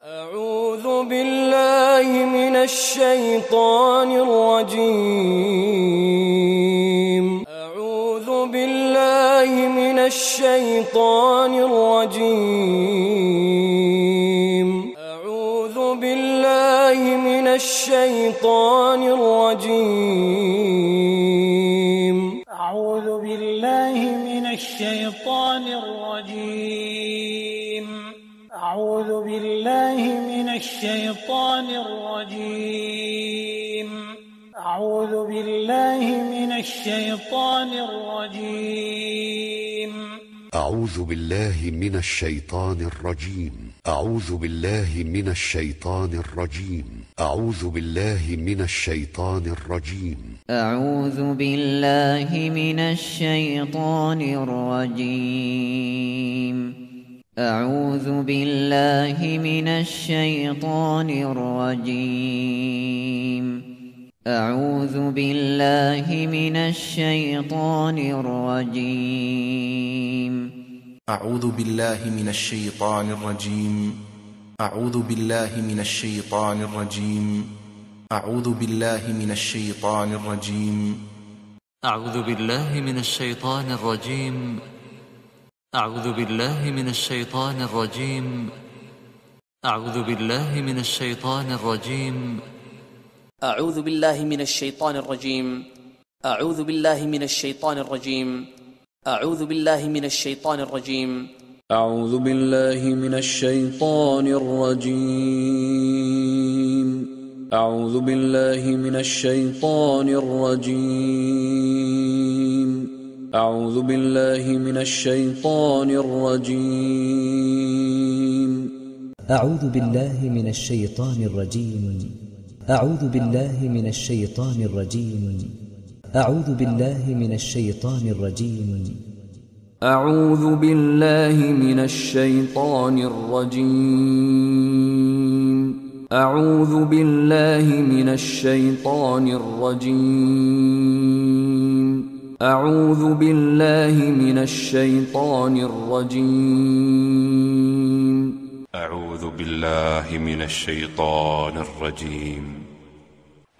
أعوذ بالله من الشيطان الرجيم. أعوذ بالله من الشيطان الرجيم. أعوذ بالله من الشيطان الرجيم. من الشيطان الرجيم. أعوذ بالله من الشيطان الرجيم. أعوذ بالله من الشيطان الرجيم. أعوذ بالله من الشيطان الرجيم. أعوذ بالله من الشيطان الرجيم. أعوذ بالله من الشيطان الرجيم. أعوذ بالله من الشيطان الرجيم. أعوذ بالله من الشيطان الرجيم. أعوذ بالله من الشيطان الرجيم. أعوذ بالله من الشيطان الرجيم. أعوذ بالله من الشيطان الرجيم. أعوذ بالله من الشيطان الرجيم. أعوذ بالله من الشيطان الرجيم. أعوذ بالله من الشيطان الرجيم. أعوذ بالله من الشيطان الرجيم. أعوذ بالله من الشيطان الرجيم. أعوذ بالله من الشيطان الرجيم. أعوذ بالله من الشيطان الرجيم. أعوذ بالله من الشيطان الرجيم. أعوذ بالله من الشيطان الرجيم. أعوذ بالله من الشيطان الرجيم. أعوذ بالله من الشيطان الرجيم. أعوذ بالله من الشيطان الرجيم. أعوذ بالله من الشيطان الرجيم. أعوذ بالله من الشيطان الرجيم. أعوذ بالله من الشيطان الرجيم. أعوذ بالله من الشيطان الرجيم.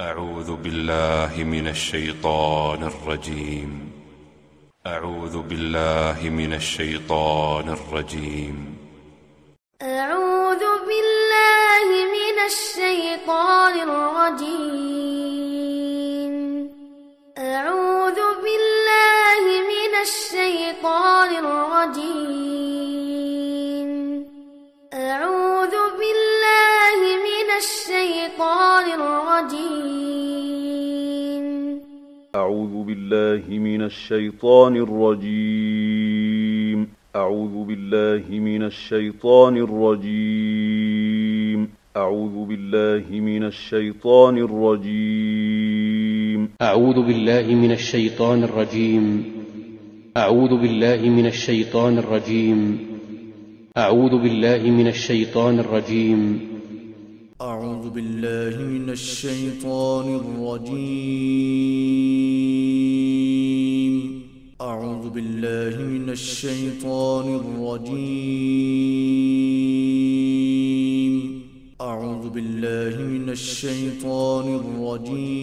أعوذ بالله من الشيطان الرجيم. أعوذ بالله من الشيطان الرجيم. أعوذ بالله من الشيطان الرجيم. بالله من الشيطان الرجيم. أعوذ بالله من الشيطان الرجيم. أعوذ بالله من الشيطان الرجيم. أعوذ بالله من الشيطان الرجيم. أعوذ بالله من الشيطان الرجيم. أعوذ بالله من الشيطان الرجيم. أعوذ بالله من الشيطان الرجيم. من الشيطان الرجيم. أعوذ بالله من الشيطان الرجيم.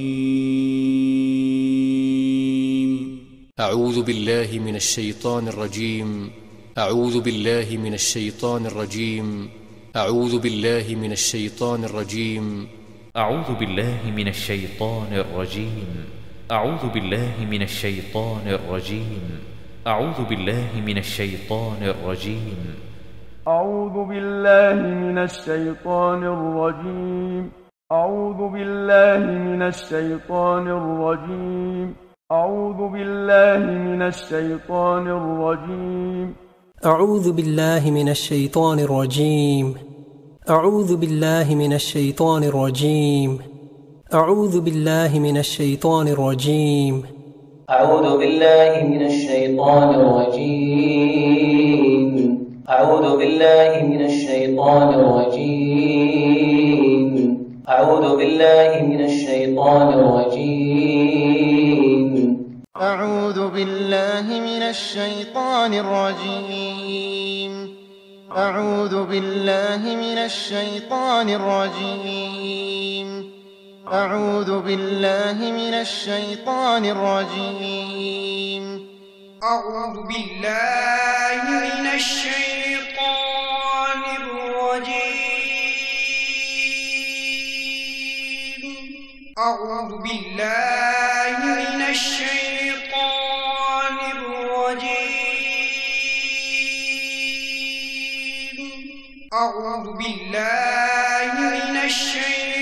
أعوذ بالله من الشيطان الرجيم. أعوذ بالله من الشيطان الرجيم. أعوذ بالله من الشيطان الرجيم. أعوذ بالله من الشيطان الرجيم. أعوذ بالله من الشيطان الرجيم. أعوذ بالله من الشيطان الرجيم. أعوذ بالله من الشيطان الرجيم. أعوذ بالله من الشيطان الرجيم. أعوذ بالله من الشيطان الرجيم. أعوذ بالله من الشيطان الرجيم. أعوذ بالله من الشيطان الرجيم. أعوذ بالله من الشيطان الرجيم. أعوذ بالله من الشيطان الرجيم. أعوذ بالله من الشيطان الرجيم. أعوذ بالله من الشيطان الرجيم. أعوذ بالله من الشيطان الرجيم. أعوذ بالله من الشيطان الرجيم. أعوذ بالله من الشيطان الرجيم. أعوذ بالله من الشيطان الرجيم. أعوذ بالله من الشيطان الرجيم. أعوذ بالله من الشيطان